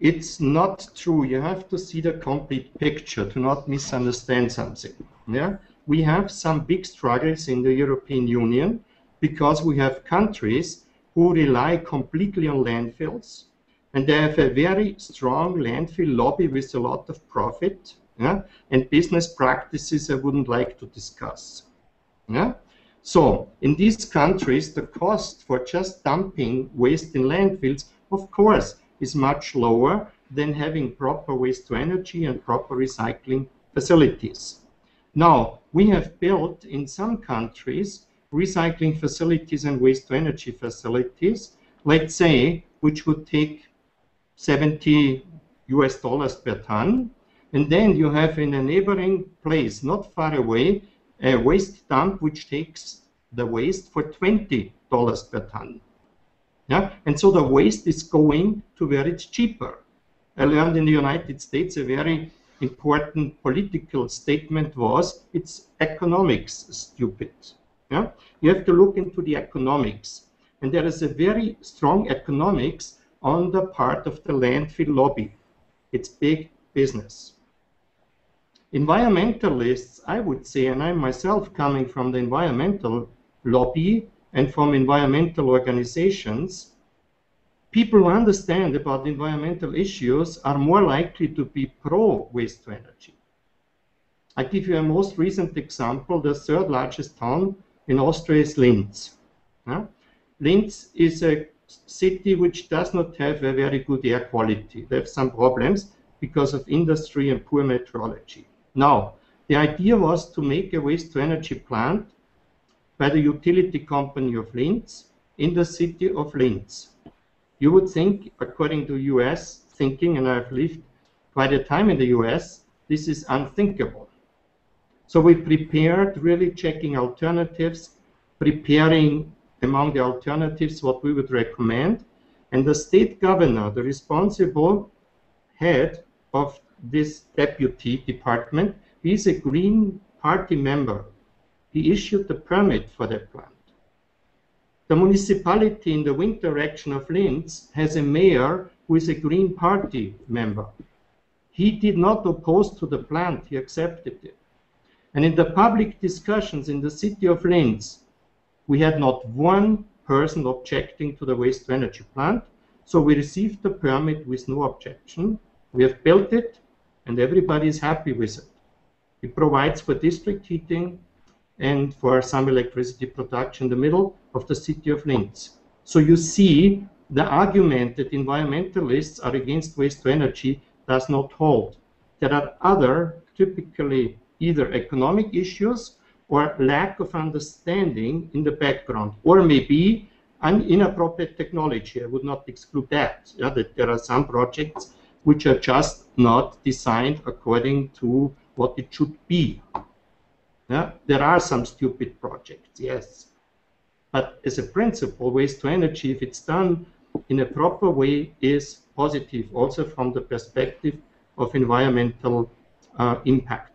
it's not true. You have to see the complete picture to not misunderstand something. Yeah, we have some big struggles in the European Union because we have countries who rely completely on landfills, and they have a very strong landfill lobby with a lot of profit yeah, and business practices I wouldn't like to discuss. Yeah? So in these countries, the cost for just dumping waste in landfills, of course, is much lower than having proper waste to energy and proper recycling facilities. Now, we have built in some countries recycling facilities and waste to energy facilities, let's say, which would take 70 US dollars per ton. And then you have in a neighboring place, not far away, a waste dump which takes the waste for $20 per ton. Yeah? And so the waste is going to where it's cheaper. I learned in the United States a very important political statement was it's economics stupid. Yeah? You have to look into the economics. And there is a very strong economics on the part of the landfill lobby. It's big business. Environmentalists, I would say, and I'm myself coming from the environmental lobby and from environmental organizations, people who understand about environmental issues are more likely to be pro waste to energy. I give you a most recent example. The third largest town in Austria is Linz. Yeah? Linz is a city which does not have a very good air quality. They have some problems because of industry and poor meteorology. Now, the idea was to make a waste to energy plant by the utility company of Linz in the city of Linz. You would think, according to US thinking, and I've lived quite a time in the US, this is unthinkable. So we prepared, really checking alternatives, preparing among the alternatives what we would recommend. And the state governor, the responsible head of this deputy department, he's a Green Party member. He issued the permit for that plant. The municipality in the wind direction of Linz has a mayor who is a Green Party member. He did not oppose to the plant, he accepted it. And in the public discussions in the city of Linz, we had not one person objecting to the waste to energy plant. So we received the permit with no objection. We have built it, and everybody is happy with it. It provides for district heating and for some electricity production in the middle of the city of Linz. So you see, the argument that environmentalists are against waste to energy does not hold. There are other, typically either economic issues or lack of understanding in the background, or maybe an inappropriate technology. I would not exclude that. Yeah, that there are some projects which are just not designed according to what it should be. There are some stupid projects, yes. But as a principle, waste to energy, if it's done in a proper way, is positive, also from the perspective of environmental uh, impact.